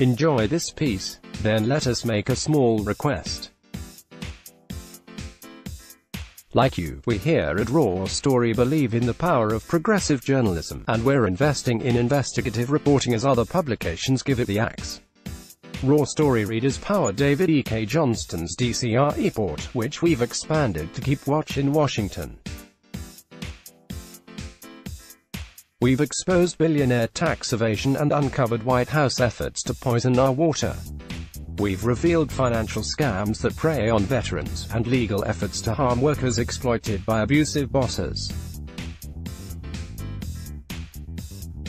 Enjoy this piece, then let us make a small request. Like you, we here at Raw Story believe in the power of progressive journalism, and we're investing in investigative reporting as other publications give it the axe. Raw Story readers power David E. K. Johnston's DCR report, which we've expanded to keep watch in Washington. We've exposed billionaire tax evasion and uncovered White House efforts to poison our water. We've revealed financial scams that prey on veterans, and legal efforts to harm workers exploited by abusive bosses.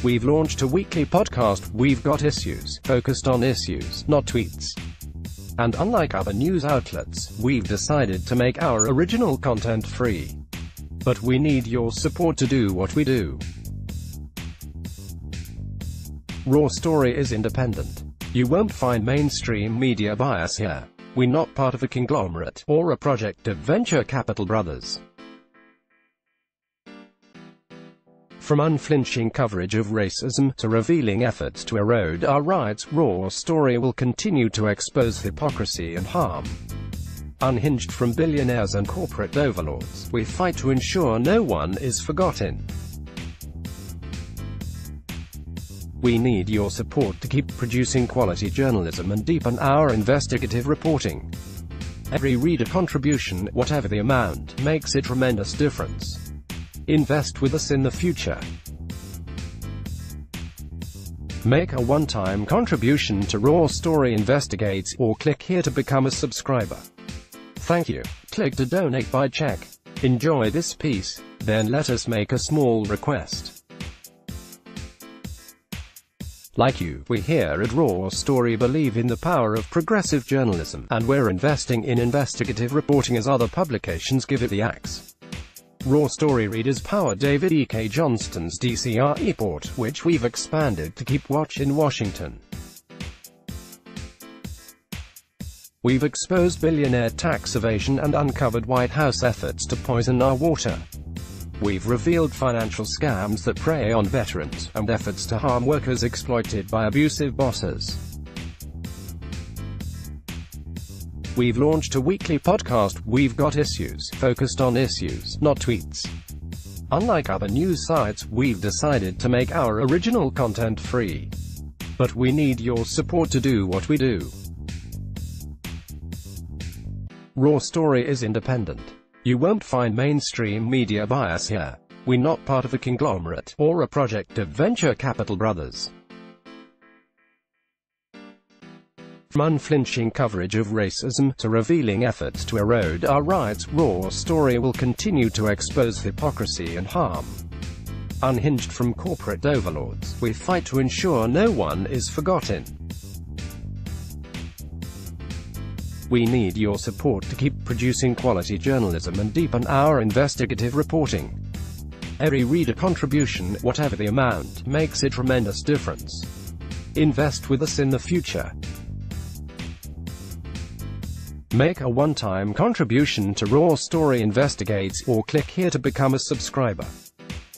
We've launched a weekly podcast, We've Got Issues, focused on issues, not tweets. And unlike other news outlets, we've decided to make our original content free. But we need your support to do what we do. Raw Story is independent. You won't find mainstream media bias here. We're not part of a conglomerate, or a project of venture capital brothers. From unflinching coverage of racism, to revealing efforts to erode our rights, Raw Story will continue to expose hypocrisy and harm. Unhinged from billionaires and corporate overlords, we fight to ensure no one is forgotten. We need your support to keep producing quality journalism and deepen our investigative reporting. Every reader contribution, whatever the amount, makes a tremendous difference. Invest with us in the future. Make a one-time contribution to Raw Story Investigates, or click here to become a subscriber. Thank you. Click to donate by check. Enjoy this piece, then let us make a small request. Like you, we here at Raw Story believe in the power of progressive journalism, and we're investing in investigative reporting as other publications give it the axe. Raw Story readers power David E. K. Johnston's DCR report, which we've expanded to keep watch in Washington. We've exposed billionaire tax evasion and uncovered White House efforts to poison our water. We've revealed financial scams that prey on veterans, and efforts to harm workers exploited by abusive bosses. We've launched a weekly podcast, We've Got Issues, focused on issues, not tweets. Unlike other news sites, we've decided to make our original content free. But we need your support to do what we do. Raw Story is independent. You won't find mainstream media bias here. We're not part of a conglomerate, or a project of venture capital brothers. From unflinching coverage of racism, to revealing efforts to erode our rights, Raw Story will continue to expose hypocrisy and harm. Unhinged from corporate overlords, we fight to ensure no one is forgotten. We need your support to keep producing quality journalism and deepen our investigative reporting. Every reader contribution, whatever the amount, makes a tremendous difference. Invest with us in the future. Make a one-time contribution to Raw Story Investigates, or click here to become a subscriber.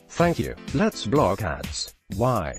Thank you. Let's block ads. Why?